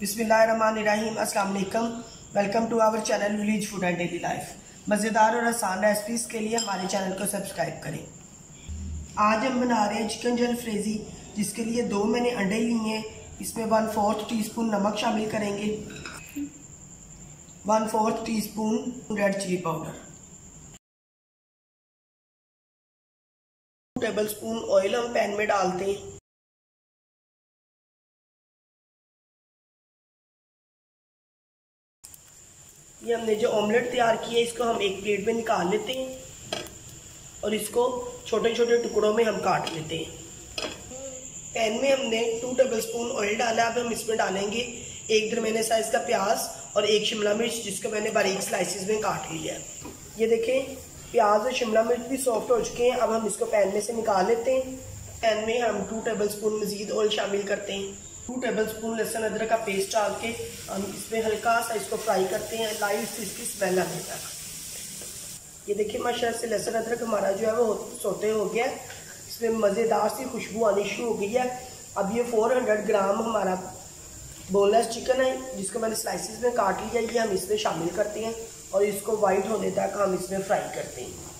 अस्सलाम वालेकुम welcome to our channel village food and daily life. मज़ेदार और आसान रेसिपीज़ के लिए हमारे चैनल को सब्सक्राइब करें। आज हम बना रहे हैं चिकन जल फ्रेजी जिसके लिए दो मैंने अंडे लिए हैं। इसमें वन फोर्थ टी स्पून नमक शामिल करेंगे। One fourth tea spoon red chili powder table spoon oil हम पैन में डालते हैं। ये हमने जो ऑमलेट तैयार किया है, इसको हम एक प्लेट में निकाल लेते हैं और इसको छोटे छोटे टुकड़ों में हम काट लेते हैं। पैन में हमने टू टेबल स्पून ऑयल डाला, अब हम इसमें डालेंगे एक दरमियाने साइज़ का प्याज और एक शिमला मिर्च, जिसको मैंने बारीक स्लाइसिस में काट लिया। है ये देखें, प्याज और शिमला मिर्च भी सॉफ्ट हो चुके हैं, अब हम इसको पैन में से निकाल लेते हैं। पैन में हम टू टेबल स्पून मजीद ऑयल शामिल करते हैं। टू टेबल स्पून लहसुन अदरक का पेस्ट डाल के, हम इसमें हल्का सा इसको फ्राई करते हैं लाइट से इसकी स्मेल आने तक। ये देखिए माशा से लहसुन अदरक हमारा जो है वो सोते हो गया। इसमें मज़ेदार सी खुशबू आनी शुरू हो गई है। अब ये 400 ग्राम हमारा बोनलेस चिकन है, जिसको मैंने स्लाइसिस में काट लिया, ये हम इसमें शामिल करते हैं और इसको वाइट होने तक हम इसमें फ्राई करते हैं।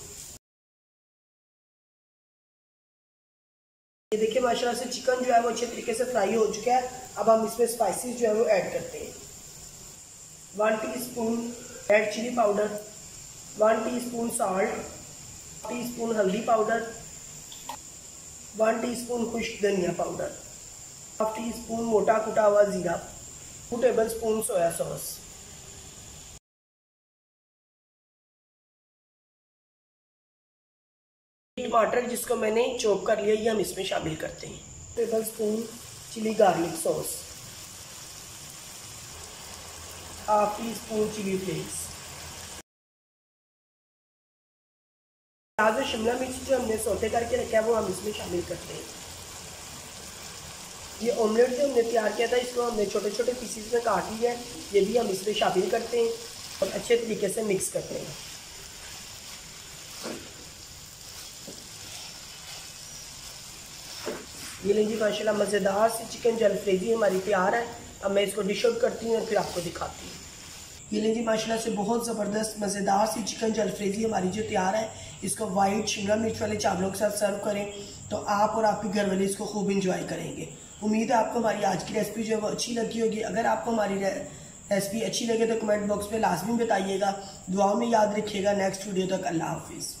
ये देखिए, माशाल्लाह से चिकन जो है वो अच्छे तरीके से फ्राई हो चुका है। अब हम इसमें स्पाइसेस जो है वो ऐड करते हैं। One tea spoon red chili powder one tea spoon salt tea spoon हल्दी पाउडर वन टी स्पून खुश्क धनिया पाउडर हाफ़ टी स्पून मोटा कुटा हुआ ज़ीरा two table spoon soya sauce टमाटर जिसको मैंने चॉप कर लिया, ये हम इसमें शामिल करते हैं। Table spoon chili garlic sauce half tea spoon chili flakes प्याज और शिमला मिर्च जो हमने सोते करके रखा है, वो हम इसमें शामिल करते हैं। ये ऑमलेट जो हमने तैयार किया था, इसको हमने छोटे छोटे पीसीस में काट लिया है, ये भी हम इसमें शामिल करते हैं और अच्छे तरीके से मिक्स करते हैं। ये लीजिए, माशाल्लाह, मज़ेदार सी चिकन जलफ्रेजी हमारी तैयार है। अब मैं इसको डिश आउट करती हूँ और फिर आपको दिखाती हूँ। ये लीजिए, माशाल्लाह, से बहुत ज़बरदस्त, मज़ेदार सी चिकन जलफ्रेजी हमारी जो तैयार है। इसको वाइट शिमला मिर्च वाले चावलों के साथ सर्व करें तो आप और आपके घर वाले इसको खूब इंजॉय करेंगे। उम्मीद है आपको हमारी आज की रेसिपी जो है वो अच्छी लगी होगी। अगर आपको हमारी रेसिपी अच्छी लगे तो कमेंट बॉक्स में लाजमी बताइएगा। दुआओं में याद रखिएगा। नेक्स्ट वीडियो तक अल्लाह हाफिज़।